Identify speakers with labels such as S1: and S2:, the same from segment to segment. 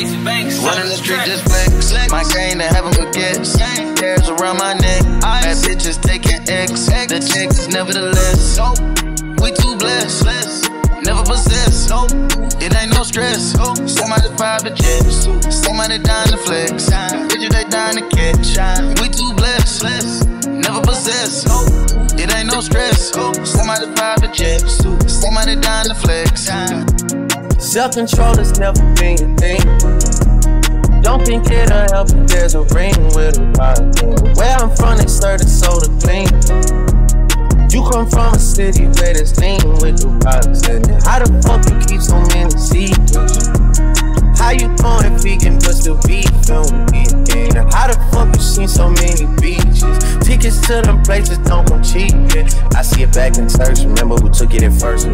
S1: Running the street just flex. My game to heaven forgets. Hairs around my neck. Bad bitches taking X. The chicks nevertheless. We too blessed. Never possess. It ain't no stress. Somebody private jets. Somebody dying to flex. Bitches they dying to catch. We too blessed. Never possess. It ain't no stress. Somebody private jets. Somebody dying to flex.
S2: Self control has never been a thing. Don't think it'll help if there's a ring with a vibe. Where I'm from, they serve the soda clean. You come from a city where there's lean with the rocks in it. How the fuck you keep so many secrets? How you going vegan but still be to them places don't come cheap. I see it back in Turks. Remember who took it at first?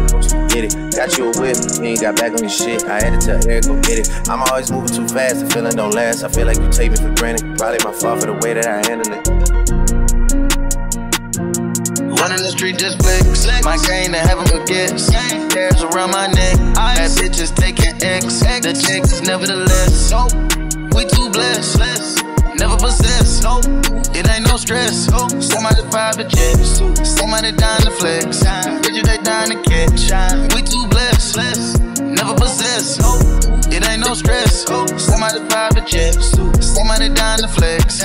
S2: Get it? Got you a whip, you ain't got back on your shit. I had to tell Eric go get it. I'm always moving too fast, the feeling don't last. I feel like you take me for granted. Probably my fault for the way that I handle it.
S1: Running the street just flex. My game to heaven forgets. Hairs around my neck. Bad bitches taking X. The chicks nevertheless. So we too blessed. Never possess. No, It ain't no stress. No. Somebody private jets. Somebody dying to flex. Bitches they dying to catch. We too blessed. Never possess. No, It ain't no stress. Somebody private jets. Somebody dying to flex.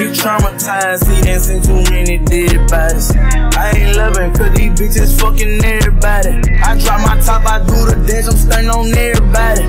S3: You traumatized, he done seen too many dead bodies. I ain't loving cause these bitches fucking everybody. I drop my top, I do the dance, I'm stunning on everybody.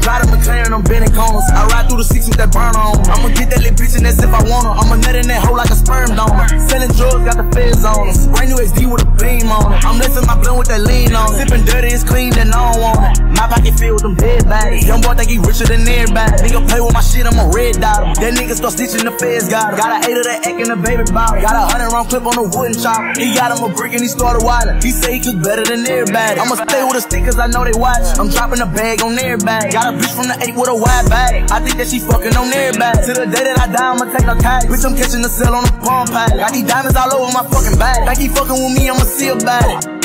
S3: Drive the McLaren, I'm bending corners. I through the six with that burner on. I'ma get that little bitch in that's if I want her. I'ma nut in that hole like a sperm donor. Selling drugs, got the feds on us. Brand new SD with a beam on. I'm lifting my blunt with that lean on it. Sipping dirty, it's clean, then I don't want it. My pocket filled with them bodies. Young boy think he richer than everybody. Nigga play with my shit, I'm a red dot. That nigga start stitching the feds got him. Got a eight of that egg in the baby bottle. Got a hundred round clip on the wooden chop. He got him a brick and he started wildin'. He say he cook better than everybody. I'ma stay with the stickers, I know they watch. I'm dropping a bag on everybody. Got a bitch from the eight with a wide bag. I think that she fucking on everybody. Till the day that I die, I'ma take no cash. Bitch, I'm catching the cell on the palm pad. Got these diamonds all over my fucking back. Think he fucking with me, I'ma see about it.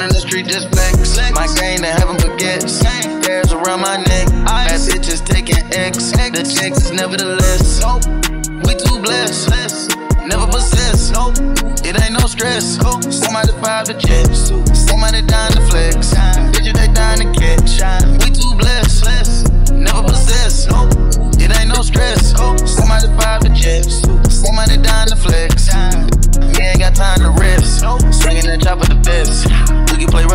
S1: Running the street just flex. My game to heaven forgets. Hairs around my neck. Bad bitches taking X. The chicks nevertheless. We too blessed. Never possess. It ain't no stress. Somebody private jets. Somebody dying to flex. Bitches they dying to catch. We too blessed. Never possess. It ain't no stress. Somebody private jets. Somebody dying to flex. We ain't got time to rest. Swinging that chop with the best.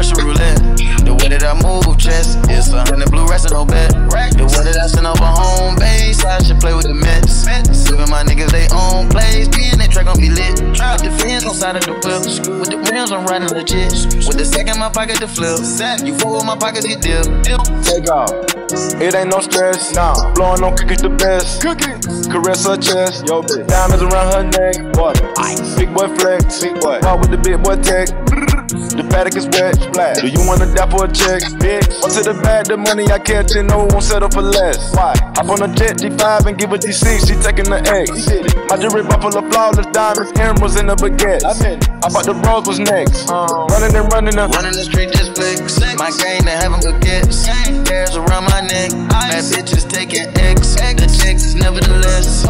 S1: We can play Russian roulette. The way that I move, chest. It's a hundred blue rest no bet. The way that I send over home base, I should play with the Mets. Giving my niggas they own plays. Being that track gon' be lit. With the fins on side of the whip. With the rims, I'm riding legit. With the second my pocket to flip. You fool with my pockets, get dip.
S4: Take off. It ain't no stress, nah. Blowing on cookies the best. Cookie. Caress her chest. Yo, bitch. Diamonds around her neck. What? Big boy flex. Big boy. Walk with the big boy tech. The paddock is wet. Splash. Do you wanna die for a check? Bitch. Up to the bag, the money I catch, and no one won't settle for less. Why? Hop on a jet G5 and give her DC. She taking the X. My jewelry buffalo flawless diamonds, emeralds in the baguette. I bought the bros was next. Uh. Running and running up.
S1: Running the street just flex. My game to heaven forgets. Hairs around my neck. Bad bitches taking X. The chicks nevertheless.